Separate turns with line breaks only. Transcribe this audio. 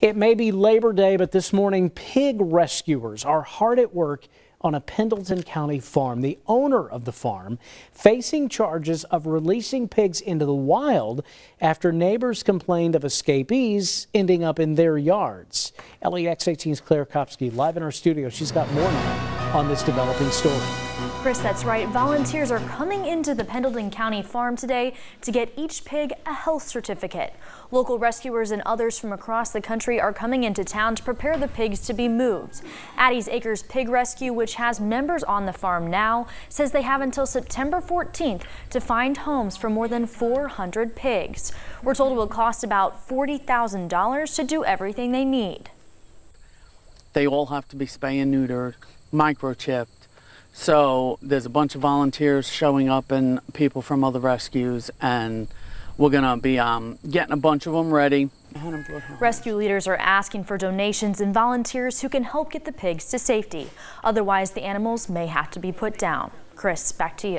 It may be Labor Day, but this morning, pig rescuers are hard at work on a Pendleton County farm. The owner of the farm facing charges of releasing pigs into the wild after neighbors complained of escapees ending up in their yards. LEX 18's Claire Kopsky live in our studio. She's got more now on this developing story.
Chris, that's right. Volunteers are coming into the Pendleton County farm today to get each pig a health certificate. Local rescuers and others from across the country are coming into town to prepare the pigs to be moved. Addie's Acres Pig Rescue, which has members on the farm now, says they have until September 14th to find homes for more than 400 pigs. We're told it will cost about $40,000 to do everything they need.
They all have to be spay and neutered, microchipped, so there's a bunch of volunteers showing up and people from other rescues, and we're going to be um, getting a bunch of them ready.
Rescue leaders are asking for donations and volunteers who can help get the pigs to safety. Otherwise, the animals may have to be put down. Chris, back to you.